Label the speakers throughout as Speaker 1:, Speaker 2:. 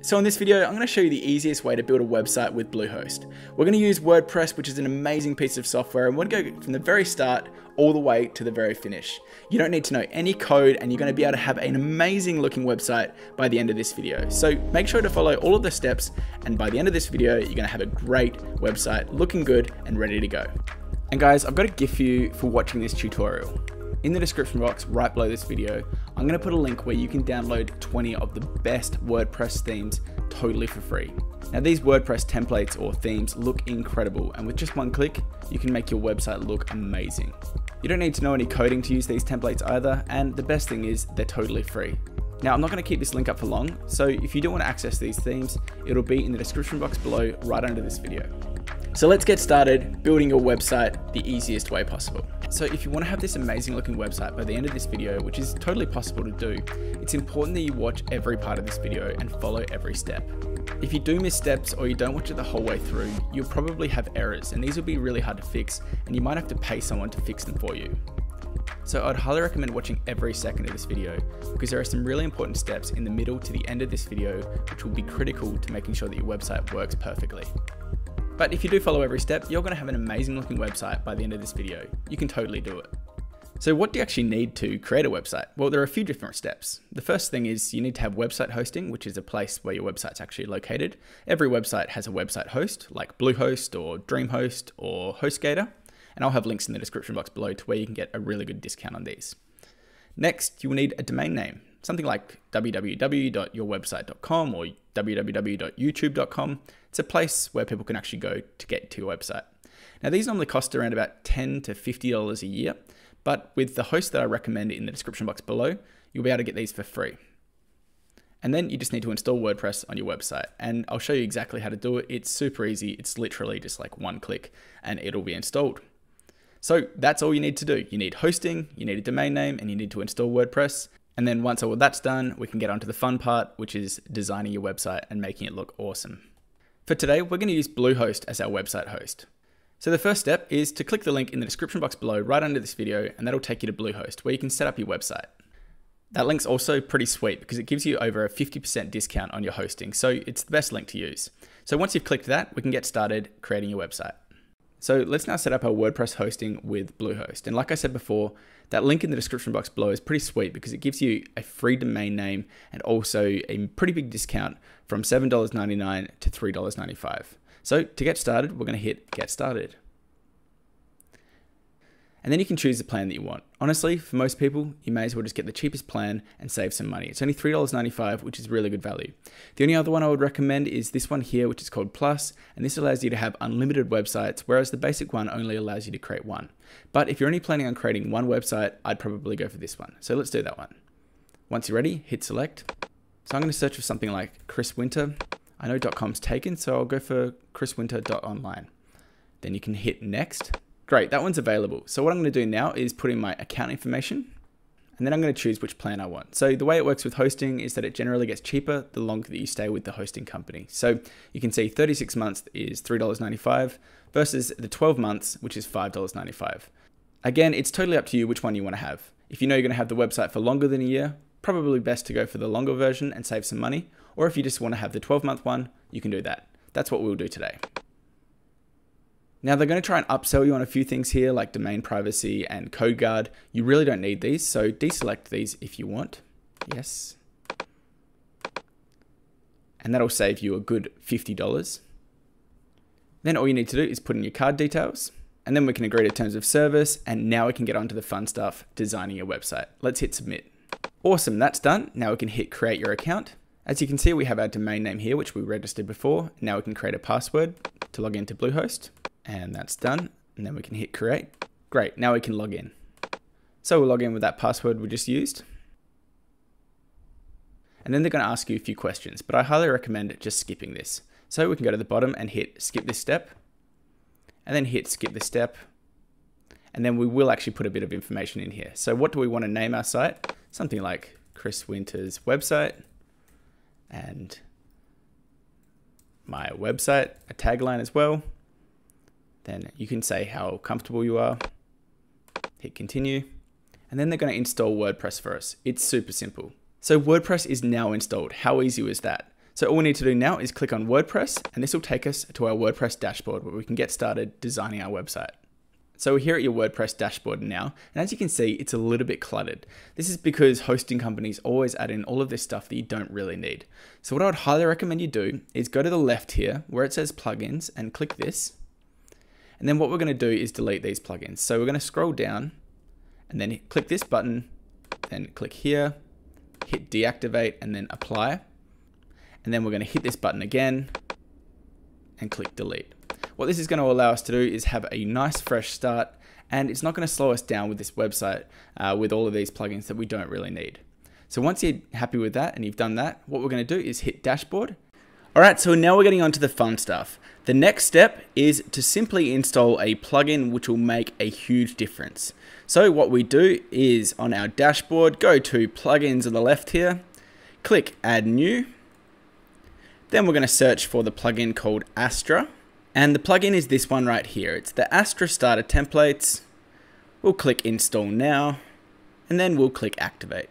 Speaker 1: So in this video, I'm going to show you the easiest way to build a website with Bluehost. We're going to use WordPress, which is an amazing piece of software, and we're going to go from the very start all the way to the very finish. You don't need to know any code, and you're going to be able to have an amazing looking website by the end of this video. So make sure to follow all of the steps, and by the end of this video, you're going to have a great website looking good and ready to go. And guys, I've got a gift for you for watching this tutorial. In the description box right below this video, I'm going to put a link where you can download 20 of the best WordPress themes totally for free. Now these WordPress templates or themes look incredible and with just one click, you can make your website look amazing. You don't need to know any coding to use these templates either, and the best thing is they're totally free. Now I'm not going to keep this link up for long, so if you do want to access these themes, it'll be in the description box below right under this video. So let's get started building your website the easiest way possible. So if you want to have this amazing looking website by the end of this video, which is totally possible to do, it's important that you watch every part of this video and follow every step. If you do miss steps or you don't watch it the whole way through, you'll probably have errors and these will be really hard to fix and you might have to pay someone to fix them for you. So I'd highly recommend watching every second of this video because there are some really important steps in the middle to the end of this video which will be critical to making sure that your website works perfectly. But if you do follow every step, you're going to have an amazing looking website by the end of this video. You can totally do it. So what do you actually need to create a website? Well, there are a few different steps. The first thing is you need to have website hosting, which is a place where your website's actually located. Every website has a website host, like Bluehost or DreamHost or HostGator, and I'll have links in the description box below to where you can get a really good discount on these. Next, you will need a domain name, something like www.yourwebsite.com or www.youtube.com. It's a place where people can actually go to get to your website. Now, these normally cost around about 10 to $50 a year, but with the host that I recommend in the description box below, you'll be able to get these for free. And then you just need to install WordPress on your website. And I'll show you exactly how to do it. It's super easy. It's literally just like one click and it'll be installed. So that's all you need to do. You need hosting, you need a domain name, and you need to install WordPress. And then once all that's done, we can get onto the fun part, which is designing your website and making it look awesome. For today, we're going to use Bluehost as our website host. So the first step is to click the link in the description box below right under this video, and that'll take you to Bluehost, where you can set up your website. That link's also pretty sweet because it gives you over a 50% discount on your hosting, so it's the best link to use. So once you've clicked that, we can get started creating your website. So let's now set up our WordPress hosting with Bluehost. And like I said before, that link in the description box below is pretty sweet because it gives you a free domain name and also a pretty big discount from $7.99 to $3.95. So to get started, we're going to hit get started and then you can choose the plan that you want. Honestly, for most people, you may as well just get the cheapest plan and save some money. It's only $3.95, which is really good value. The only other one I would recommend is this one here, which is called Plus, and this allows you to have unlimited websites, whereas the basic one only allows you to create one. But if you're only planning on creating one website, I'd probably go for this one. So let's do that one. Once you're ready, hit select. So I'm going to search for something like Chris Winter. I know .com's taken, so I'll go for chriswinter.online. Then you can hit next. Great, that one's available. So what I'm going to do now is put in my account information and then I'm going to choose which plan I want. So the way it works with hosting is that it generally gets cheaper the longer that you stay with the hosting company. So you can see 36 months is $3.95 versus the 12 months, which is $5.95. Again, it's totally up to you which one you want to have. If you know you're going to have the website for longer than a year, probably best to go for the longer version and save some money. Or if you just want to have the 12 month one, you can do that. That's what we'll do today. Now they're going to try and upsell you on a few things here like domain privacy and CodeGuard. You really don't need these, so deselect these if you want. Yes. And that'll save you a good $50. Then all you need to do is put in your card details and then we can agree to terms of service and now we can get on to the fun stuff, designing your website. Let's hit submit. Awesome, that's done. Now we can hit create your account. As you can see, we have our domain name here, which we registered before. Now we can create a password to log into Bluehost and that's done. And then we can hit create. Great, now we can log in. So we'll log in with that password we just used. And then they're going to ask you a few questions, but I highly recommend just skipping this. So we can go to the bottom and hit skip this step, and then hit skip this step. And then we will actually put a bit of information in here. So what do we want to name our site? Something like Chris Winter's website and my website, a tagline as well. Then you can say how comfortable you are, hit continue, and then they're going to install WordPress for us. It's super simple. So WordPress is now installed. How easy was that? So all we need to do now is click on WordPress and this will take us to our WordPress dashboard where we can get started designing our website. So we're here at your WordPress dashboard now, and as you can see, it's a little bit cluttered. This is because hosting companies always add in all of this stuff that you don't really need. So what I would highly recommend you do is go to the left here where it says plugins and click this. And then what we're gonna do is delete these plugins. So we're gonna scroll down and then click this button, then click here, hit deactivate and then apply. And then we're gonna hit this button again and click delete. What this is going to allow us to do is have a nice fresh start and it's not going to slow us down with this website uh, with all of these plugins that we don't really need. So once you're happy with that and you've done that, what we're going to do is hit dashboard. All right, so now we're getting on to the fun stuff. The next step is to simply install a plugin which will make a huge difference. So what we do is on our dashboard, go to plugins on the left here, click add new. Then we're going to search for the plugin called Astra. And the plugin is this one right here. It's the Astra Starter Templates. We'll click Install Now, and then we'll click Activate.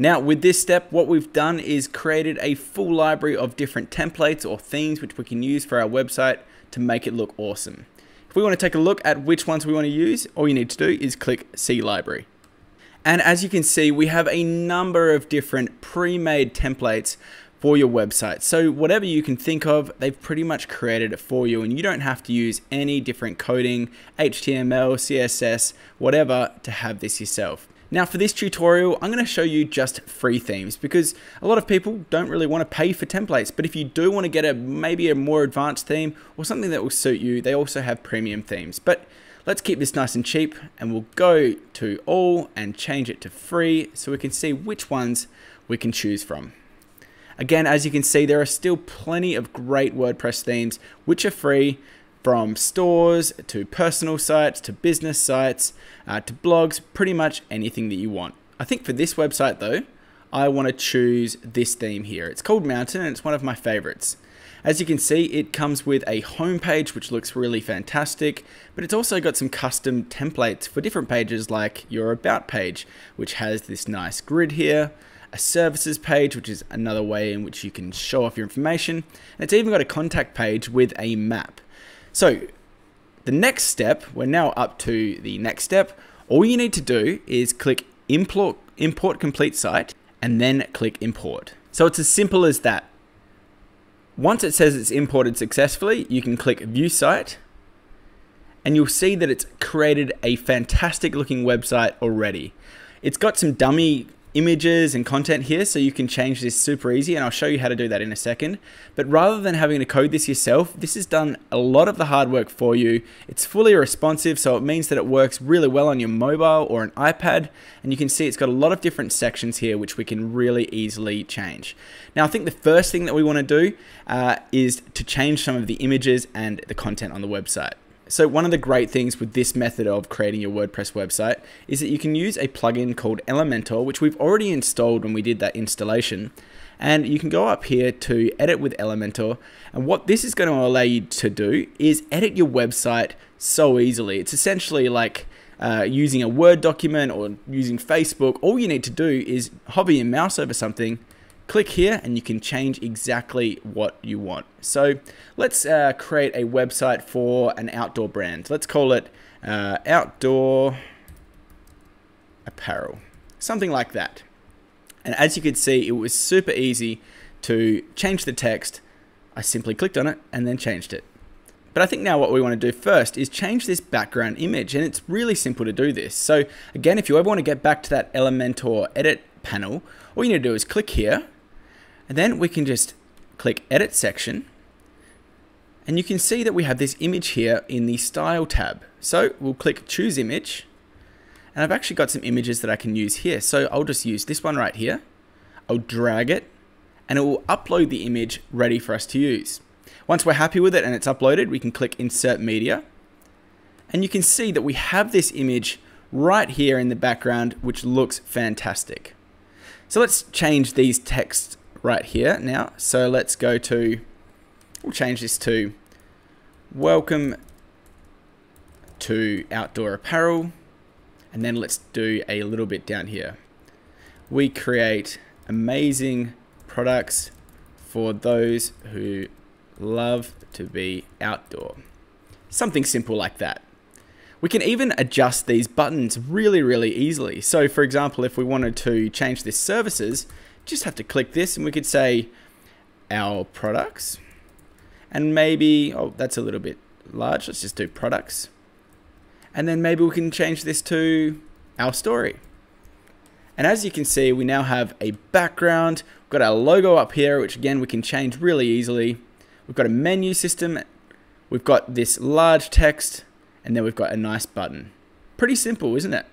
Speaker 1: Now with this step, what we've done is created a full library of different templates or themes which we can use for our website to make it look awesome. If we want to take a look at which ones we want to use, all you need to do is click See Library. And as you can see, we have a number of different pre-made templates for your website. So whatever you can think of, they've pretty much created it for you and you don't have to use any different coding, HTML, CSS, whatever to have this yourself. Now for this tutorial, I'm going to show you just free themes because a lot of people don't really want to pay for templates, but if you do want to get a maybe a more advanced theme or something that will suit you, they also have premium themes. But let's keep this nice and cheap and we'll go to all and change it to free so we can see which ones we can choose from. Again, as you can see, there are still plenty of great WordPress themes which are free from stores to personal sites to business sites uh, to blogs, pretty much anything that you want. I think for this website though, I want to choose this theme here. It's called Mountain and it's one of my favorites. As you can see, it comes with a homepage which looks really fantastic, but it's also got some custom templates for different pages like your About page, which has this nice grid here, a services page, which is another way in which you can show off your information. And it's even got a contact page with a map. So the next step, we're now up to the next step. All you need to do is click import, import complete site and then click import. So it's as simple as that. Once it says it's imported successfully, you can click view site and you'll see that it's created a fantastic looking website already. It's got some dummy images and content here so you can change this super easy and I'll show you how to do that in a second. But rather than having to code this yourself, this has done a lot of the hard work for you. It's fully responsive so it means that it works really well on your mobile or an iPad and you can see it's got a lot of different sections here which we can really easily change. Now I think the first thing that we want to do uh, is to change some of the images and the content on the website. So one of the great things with this method of creating your WordPress website is that you can use a plugin called Elementor, which we've already installed when we did that installation. And you can go up here to edit with Elementor. And what this is going to allow you to do is edit your website so easily. It's essentially like uh, using a Word document or using Facebook. All you need to do is hover your mouse over something Click here and you can change exactly what you want. So let's uh, create a website for an outdoor brand. Let's call it uh, Outdoor Apparel, something like that. And as you can see, it was super easy to change the text. I simply clicked on it and then changed it. But I think now what we want to do first is change this background image and it's really simple to do this. So again, if you ever want to get back to that Elementor edit panel, all you need to do is click here and then we can just click edit section and you can see that we have this image here in the style tab. So we'll click choose image and I've actually got some images that I can use here. So I'll just use this one right here. I'll drag it and it will upload the image ready for us to use. Once we're happy with it and it's uploaded, we can click insert media and you can see that we have this image right here in the background, which looks fantastic. So let's change these text right here now. So let's go to, we'll change this to welcome to outdoor apparel. And then let's do a little bit down here. We create amazing products for those who love to be outdoor. Something simple like that. We can even adjust these buttons really, really easily. So for example, if we wanted to change this services, just have to click this and we could say our products and maybe, oh, that's a little bit large. Let's just do products. And then maybe we can change this to our story. And as you can see, we now have a background. We've got our logo up here, which again, we can change really easily. We've got a menu system. We've got this large text and then we've got a nice button. Pretty simple, isn't it?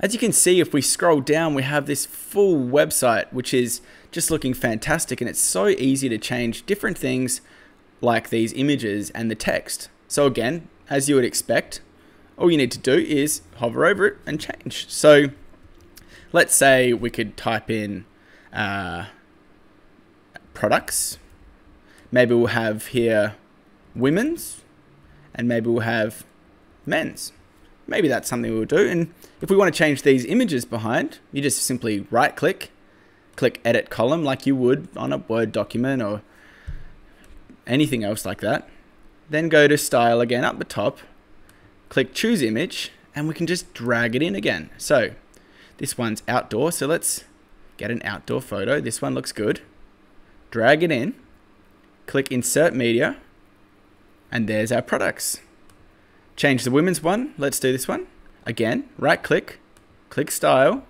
Speaker 1: As you can see, if we scroll down, we have this full website, which is just looking fantastic. And it's so easy to change different things like these images and the text. So again, as you would expect, all you need to do is hover over it and change. So let's say we could type in uh, products. Maybe we'll have here women's and maybe we'll have men's. Maybe that's something we'll do. And if we want to change these images behind, you just simply right click, click edit column like you would on a Word document or anything else like that. Then go to style again up the top, click choose image, and we can just drag it in again. So this one's outdoor, so let's get an outdoor photo. This one looks good. Drag it in, click insert media, and there's our products. Change the women's one. Let's do this one. Again, right click, click style,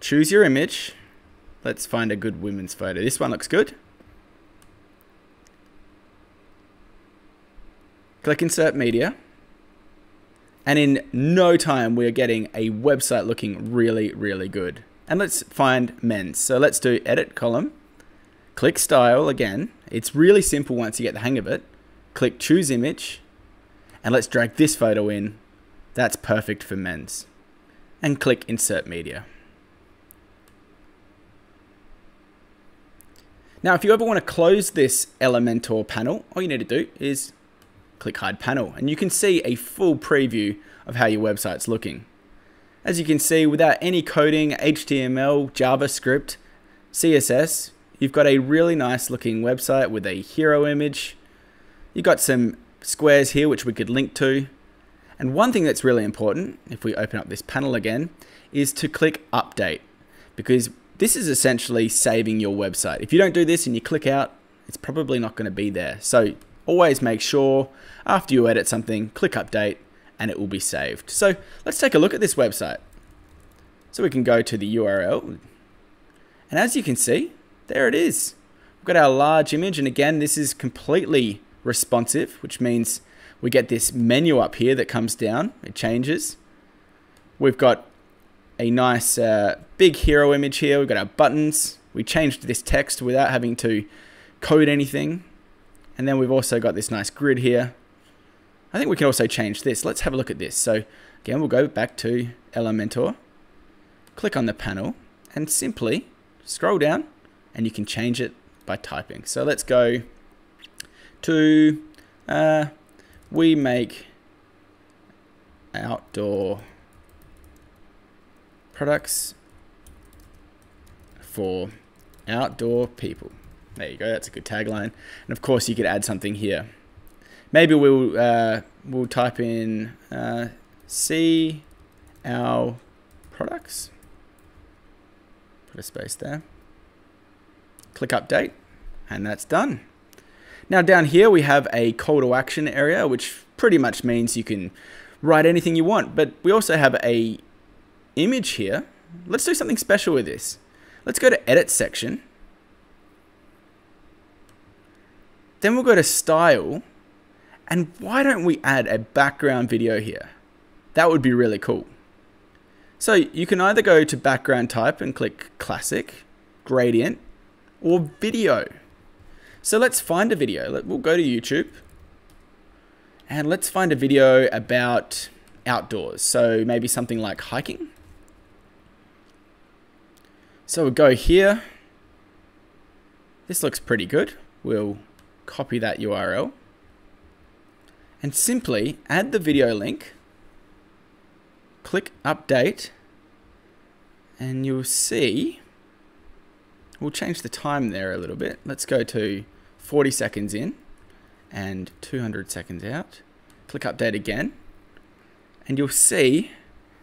Speaker 1: choose your image. Let's find a good women's photo. This one looks good. Click insert media. And in no time, we are getting a website looking really, really good. And let's find men's. So let's do edit column, click style again. It's really simple once you get the hang of it click choose image, and let's drag this photo in. That's perfect for men's. And click insert media. Now, if you ever want to close this Elementor panel, all you need to do is click hide panel and you can see a full preview of how your website's looking. As you can see, without any coding, HTML, JavaScript, CSS, you've got a really nice looking website with a hero image, You've got some squares here which we could link to. And one thing that's really important, if we open up this panel again, is to click update because this is essentially saving your website. If you don't do this and you click out, it's probably not going to be there. So always make sure after you edit something, click update and it will be saved. So let's take a look at this website. So we can go to the URL and as you can see, there it is. We've got our large image and again, this is completely responsive, which means we get this menu up here that comes down, it changes. We've got a nice uh, big hero image here, we've got our buttons, we changed this text without having to code anything. And then we've also got this nice grid here. I think we can also change this. Let's have a look at this. So again, we'll go back to Elementor, click on the panel, and simply scroll down, and you can change it by typing. So let's go to uh, we make outdoor products for outdoor people. There you go. That's a good tagline. And of course, you could add something here. Maybe we'll uh, we'll type in uh, see our products. Put a space there. Click update, and that's done. Now down here we have a call to action area, which pretty much means you can write anything you want. But we also have a image here. Let's do something special with this. Let's go to edit section. Then we'll go to style. And why don't we add a background video here? That would be really cool. So you can either go to background type and click classic, gradient, or video. So let's find a video. We'll go to YouTube and let's find a video about outdoors. So maybe something like hiking. So we'll go here. This looks pretty good. We'll copy that URL and simply add the video link, click update, and you'll see we'll change the time there a little bit. Let's go to 40 seconds in and 200 seconds out. Click update again. And you'll see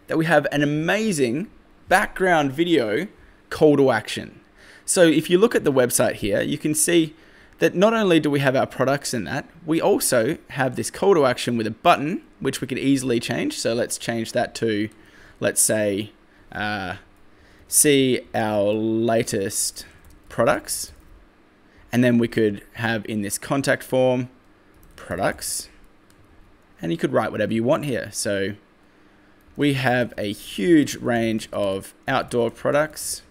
Speaker 1: that we have an amazing background video call to action. So if you look at the website here, you can see that not only do we have our products in that, we also have this call to action with a button, which we could easily change. So let's change that to, let's say, uh, see our latest products. And then we could have in this contact form, products. And you could write whatever you want here. So we have a huge range of outdoor products.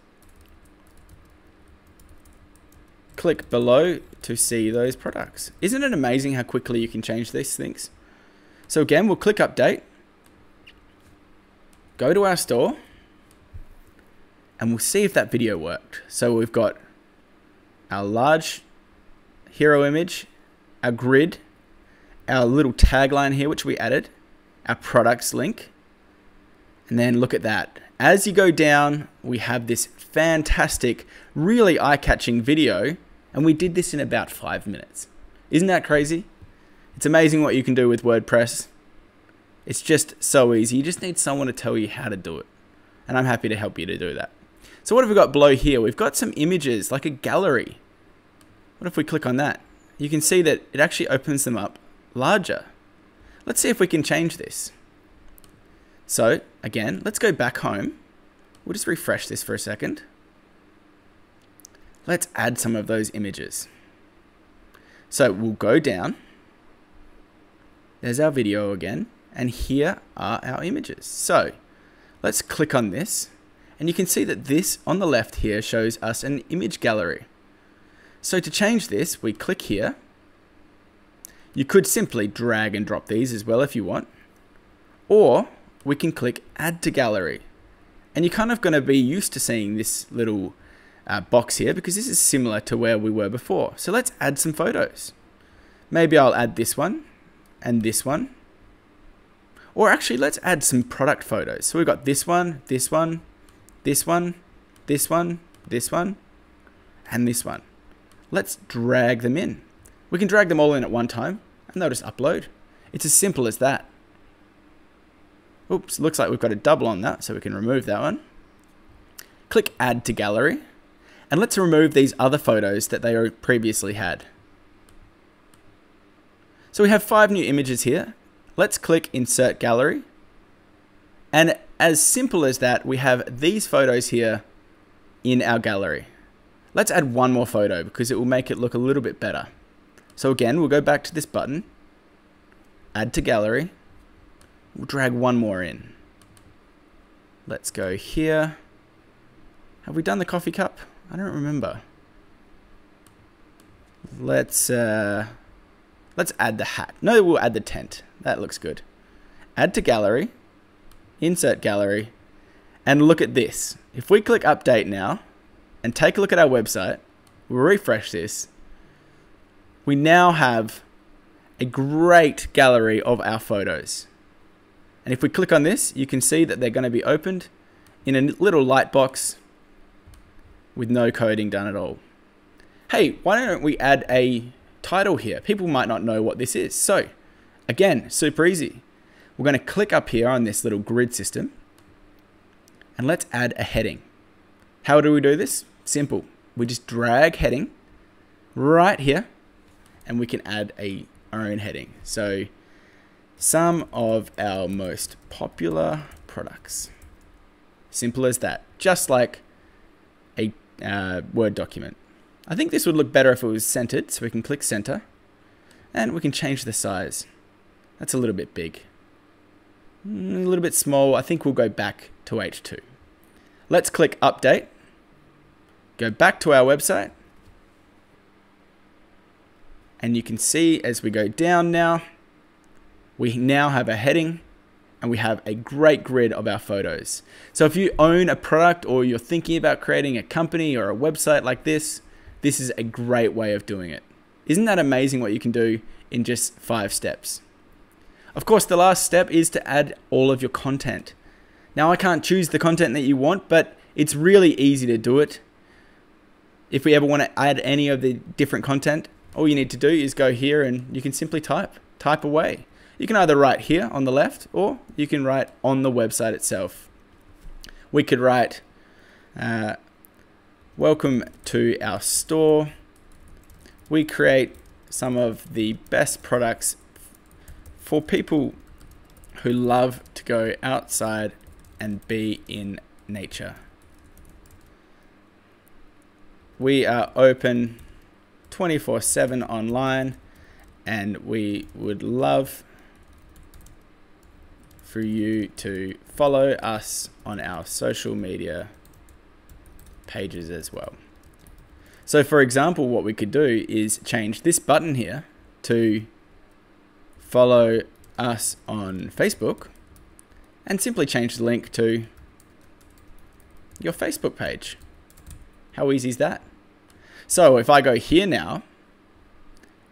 Speaker 1: Click below to see those products. Isn't it amazing how quickly you can change these things? So again, we'll click update, go to our store, and we'll see if that video worked. So we've got our large hero image, our grid, our little tagline here, which we added, our products link, and then look at that. As you go down, we have this fantastic, really eye-catching video, and we did this in about five minutes. Isn't that crazy? It's amazing what you can do with WordPress. It's just so easy. You just need someone to tell you how to do it. And I'm happy to help you to do that. So what have we got below here? We've got some images, like a gallery. What if we click on that? You can see that it actually opens them up larger. Let's see if we can change this. So again, let's go back home. We'll just refresh this for a second. Let's add some of those images. So we'll go down. There's our video again. And here are our images. So let's click on this. And you can see that this on the left here shows us an image gallery. So to change this, we click here. You could simply drag and drop these as well if you want. Or we can click add to gallery. And you're kind of going to be used to seeing this little uh, box here because this is similar to where we were before. So let's add some photos. Maybe I'll add this one and this one. Or actually, let's add some product photos. So we've got this one, this one, this one, this one, this one, and this one. Let's drag them in. We can drag them all in at one time and they'll just upload. It's as simple as that. Oops, looks like we've got a double on that, so we can remove that one. Click Add to Gallery, and let's remove these other photos that they previously had. So we have five new images here. Let's click Insert Gallery, and as simple as that, we have these photos here in our gallery. Let's add one more photo because it will make it look a little bit better. So again, we'll go back to this button, Add to Gallery, We'll drag one more in. Let's go here. Have we done the coffee cup? I don't remember. Let's uh, let's add the hat. No, we'll add the tent. That looks good. Add to gallery, insert gallery, and look at this. If we click update now and take a look at our website, we'll refresh this. We now have a great gallery of our photos. And if we click on this, you can see that they're going to be opened in a little light box with no coding done at all. Hey, why don't we add a title here? People might not know what this is. So again, super easy. We're going to click up here on this little grid system and let's add a heading. How do we do this? Simple. We just drag heading right here and we can add a own heading. So some of our most popular products. Simple as that, just like a uh, Word document. I think this would look better if it was centered, so we can click center and we can change the size. That's a little bit big. Mm, a little bit small, I think we'll go back to H2. Let's click update, go back to our website, and you can see as we go down now, we now have a heading and we have a great grid of our photos. So if you own a product or you're thinking about creating a company or a website like this, this is a great way of doing it. Isn't that amazing what you can do in just five steps? Of course, the last step is to add all of your content. Now I can't choose the content that you want, but it's really easy to do it. If we ever want to add any of the different content, all you need to do is go here and you can simply type, type away. You can either write here on the left or you can write on the website itself. We could write, uh, welcome to our store. We create some of the best products for people who love to go outside and be in nature. We are open 24 7 online and we would love for you to follow us on our social media pages as well. So for example, what we could do is change this button here to follow us on Facebook and simply change the link to your Facebook page. How easy is that? So if I go here now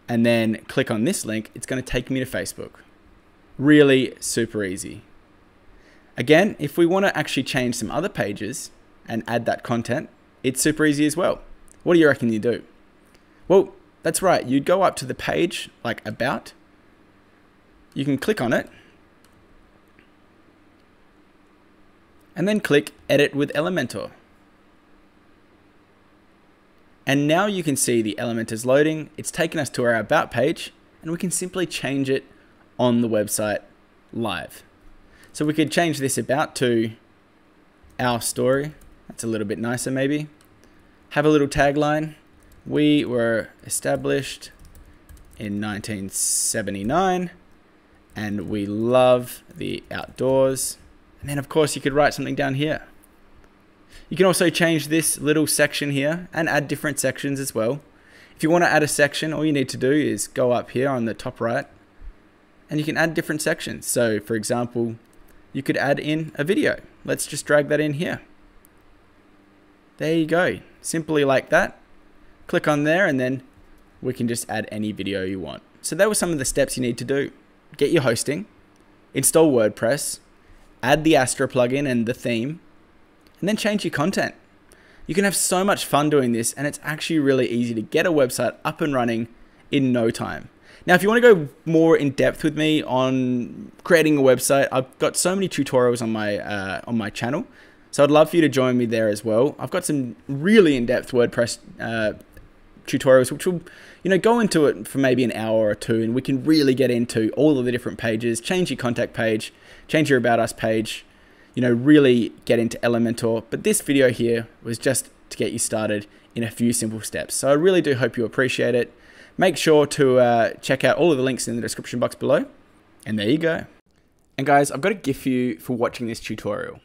Speaker 1: and then click on this link, it's going to take me to Facebook. Really super easy. Again, if we want to actually change some other pages and add that content, it's super easy as well. What do you reckon you do? Well, that's right. You'd go up to the page like about. You can click on it. And then click edit with Elementor. And now you can see the element is loading. It's taken us to our about page and we can simply change it on the website live. So we could change this about to our story. That's a little bit nicer maybe. Have a little tagline. We were established in 1979 and we love the outdoors. And then of course you could write something down here. You can also change this little section here and add different sections as well. If you want to add a section, all you need to do is go up here on the top right and you can add different sections. So for example, you could add in a video. Let's just drag that in here. There you go. Simply like that. Click on there and then we can just add any video you want. So that was some of the steps you need to do. Get your hosting, install WordPress, add the Astra plugin and the theme, and then change your content. You can have so much fun doing this, and it's actually really easy to get a website up and running in no time. Now, if you want to go more in depth with me on creating a website, I've got so many tutorials on my uh, on my channel, so I'd love for you to join me there as well. I've got some really in-depth WordPress uh, tutorials, which will you know go into it for maybe an hour or two, and we can really get into all of the different pages, change your contact page, change your about us page, you know, really get into Elementor. But this video here was just to get you started in a few simple steps. So I really do hope you appreciate it. Make sure to uh, check out all of the links in the description box below. And there you go. And guys, I've got a gift for you for watching this tutorial.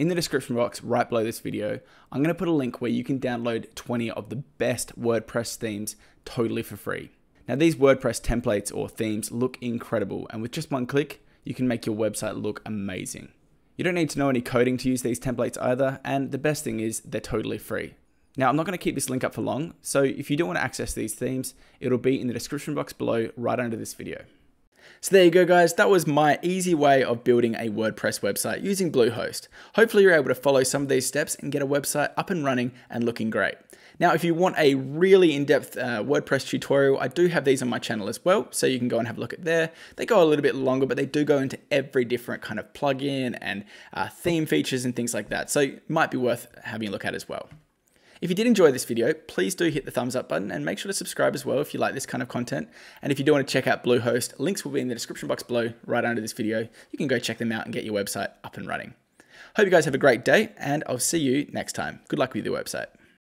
Speaker 1: In the description box right below this video, I'm going to put a link where you can download 20 of the best WordPress themes totally for free. Now these WordPress templates or themes look incredible and with just one click, you can make your website look amazing. You don't need to know any coding to use these templates either, and the best thing is they're totally free. Now, I'm not going to keep this link up for long, so if you do want to access these themes, it'll be in the description box below right under this video. So there you go guys, that was my easy way of building a WordPress website using Bluehost. Hopefully you're able to follow some of these steps and get a website up and running and looking great. Now, if you want a really in-depth uh, WordPress tutorial, I do have these on my channel as well, so you can go and have a look at there. They go a little bit longer, but they do go into every different kind of plugin and uh, theme features and things like that, so it might be worth having a look at as well. If you did enjoy this video, please do hit the thumbs up button and make sure to subscribe as well if you like this kind of content. And if you do want to check out Bluehost, links will be in the description box below right under this video. You can go check them out and get your website up and running. Hope you guys have a great day and I'll see you next time. Good luck with your website.